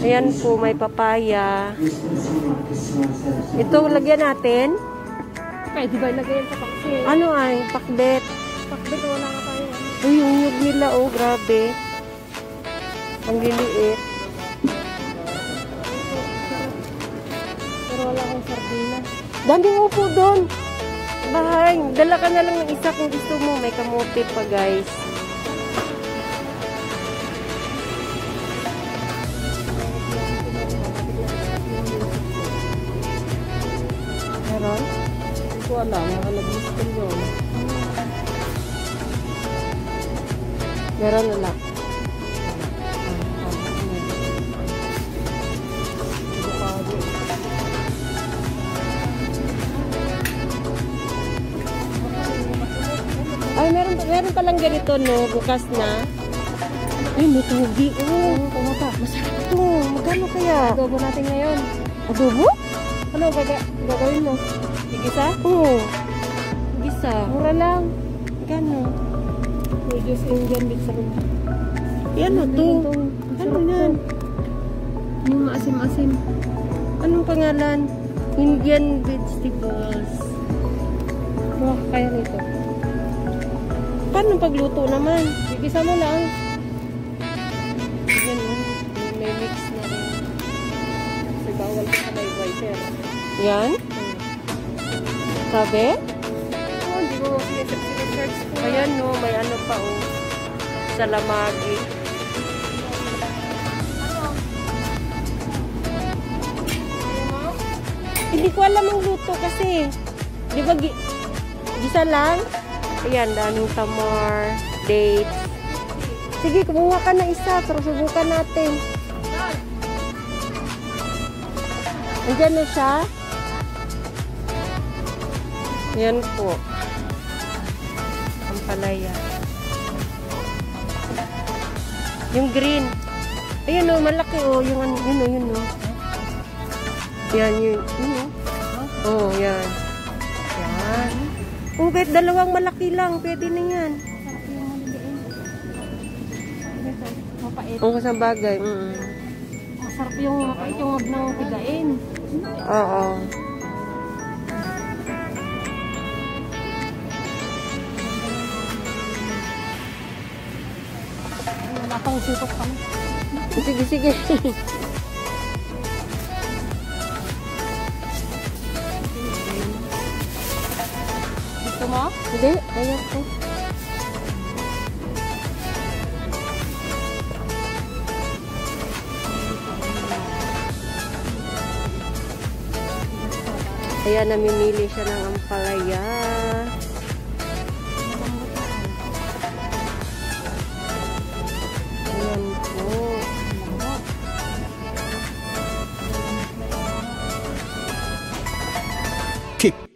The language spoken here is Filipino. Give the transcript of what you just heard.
Ayan po, may papaya. Ito, lagyan natin. Pwede ba ilagay yan sa paksi? Ano ay? Pakbet. Pakbit, wala nga tayo. Uy, yung nyug nila, oh, grabe. Ang liliit. Pero wala akong sardinas. Daming upo doon. Bahay. Dala ka na lang ng isa kung gusto mo. May kamote pa, guys. Meron? Hindi ko alam, nakalagis ko yun. Meron wala. Ay, meron, meron palang ganito, no? Bukas na. Ay, may tugi. Oh, Tumata. masarap ito. Magkano kaya? Adobo natin ngayon. Adobo? Ano gaga gagawin mo? Igisa? Oo. Gisa. Mura lang. Magkano? Reduce Indian beef sa rumah. Yan o to. Ano yan? Yung maasim-asim. Anong pangalan? Indian vegetables. Mura kaya nito. Paano pagluto naman? Igisa mo lang. Yan o. May mix na rin. Kasi bawal ka sir. Yan? Sabi? Oh, hindi mo sinesearch ko. Ayan no, may ano pa o. Salamagi. Hindi ko alam ang luto kasi. Di ba, gi- gisa lang? Ayan, daming tamar, dates. Sige, kumuha ka na isa, pero subukan natin. Andyan na siya. Yan po. Ang palaya. Yung green. Ayun o, malaki o. Yung ano, yun o, yun o. Yan, yun. Yun o. Oo, oh, yan. Yan. Kung kahit dalawang malaki lang, pwede na yan. Mapait. Ang sa bagay. Mm. Masarap yung mapait yung wag nang pigain. Oo. Sutok pa. Sige, sige. Gusto mo? Hindi, ayaw ko. Ayan, namimili siya ng ampalaya. Ayan po. Kick.